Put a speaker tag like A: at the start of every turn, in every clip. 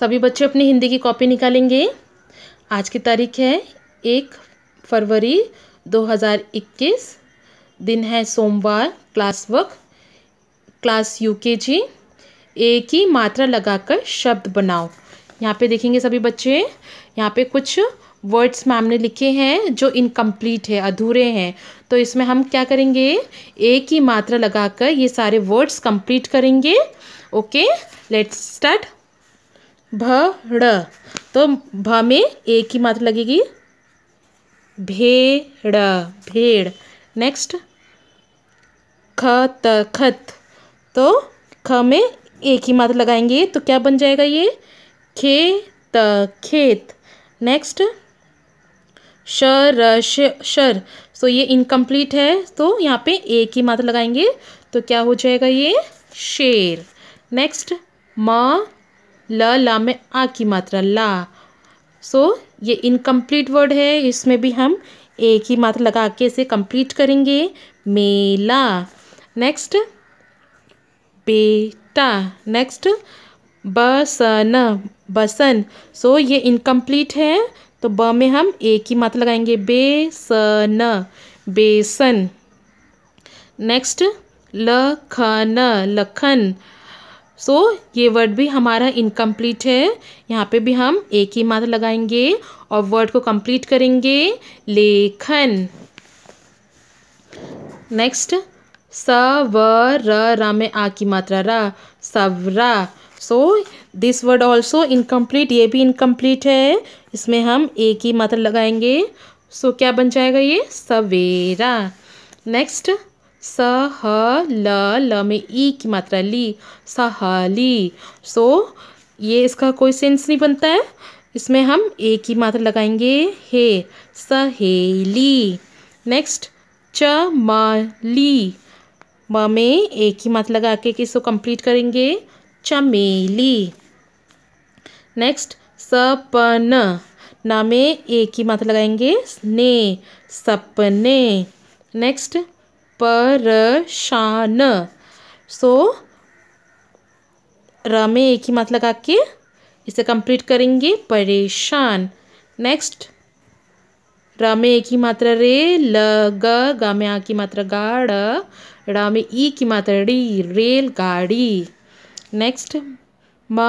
A: सभी बच्चे अपनी हिंदी की कॉपी निकालेंगे। आज की तारीख है एक फरवरी 2021 दिन है सोमवार, class work class UKG A की मात्रा लगाकर शब्द बनाओ। यहाँ पे देखेंगे सभी बच्चे। यहाँ पे कुछ वर्ड्स मैम ने लिखे हैं जो इनकम्प्लीट है, अधूरे हैं। तो इसमें हम क्या करेंगे? ए की मात्रा लगाकर ये सारे वर्ड्स कंप्लीट करेंगे। ओके लेट्स स्टार्ट भड़। तो भ में एक ही मात्रा लगेगी। भेड़ भेड़। नेक्स्ट खत खत। तो ख में एक ही मात्रा लगाएँगे तो क्या बन जाएगा ये? खेत खेत। Next sir sir. सो ये इनकम्प्लीट है तो यहाँ पे एक ही मात्रा लगाएँगे तो क्या हो जाएगा ये? शेर। नेक्स्ट म ल ला में आ की मात्रा ला। सो so, ये इनकम्प्लीट वर्ड है इसमें भी हम एक ही मात्रा लगा के इसे कंप्लीट करेंगे मेला। नेक्स्ट बेटा। नेक्स्ट बसन बसन। सो ये इनकम्प्लीट है तो ब में हम एक ही मात्रा लगाएँगे बेसन बेसन। Next Lakhan Lakhan. So so, ये वर्ड भी हमारा इनकम्प्लीट है। यहाँ पे भी हम एक ही मात्रा लगाएँगे और वर्ड को कंप्लीट करेंगे। लेखन। नेक्स्ट स व र में आ की मात्रा रा। Savara. So this word also incomplete ये भी इनकम्प्लीट है। इसमें हम एक ही मात्रा लगाएँगे। सो so, क्या बन जाएगा ये? सवेरा। नेक्स्ट स ह ल ल में ई की मात्रा ली। सहली सो ये इसका कोई सेंस नहीं बनता है। इसमें हम एक की मात्रा लगाएँगे। हे। सहेली। नेक्स्ट चमली। म में एक ही मात्रा लगा के किसको कंप्लीट करेंगे? चमेली। नेक्स्ट सपन। ना में एक ही मात्रा लगाएँगे। ने सपने। नेक्स्ट परेशान। सो र में एक ही मात्रा लगा के इसे कंप्लीट करेंगे परेशान। नेक्स्ट र एक ही मात्रा रे, ल, ग, गा में आ की मात्रा गाड़ ड़ ई की मात्रा री रेल गाड़ी। नेक्स्ट म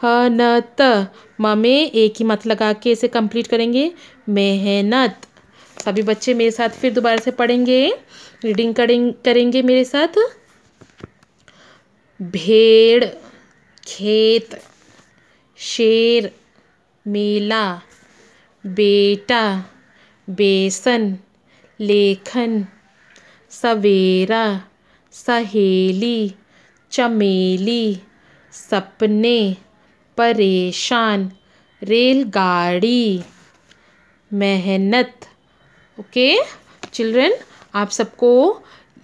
A: ह न त म में एक ही मात्रा लगा के इसे कंप्लीट करेंगे, मेहनत। सभी बच्चे मेरे साथ फिर दोबारा से पढ़ेंगे। रीडिंग करें करेंगे मेरे साथ। भेड़, खेत, शेर, मेला, बेटा, बेसन, लेखन, सवेरा, सहेली, चमेली, सपने, परेशान, रेलगाड़ी, मेहनत। Okay, children? आप सबको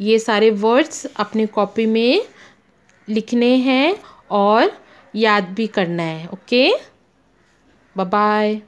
A: ये सारे वर्ड्स अपने कॉपी में लिखने हैं और याद भी करना है ओके बाय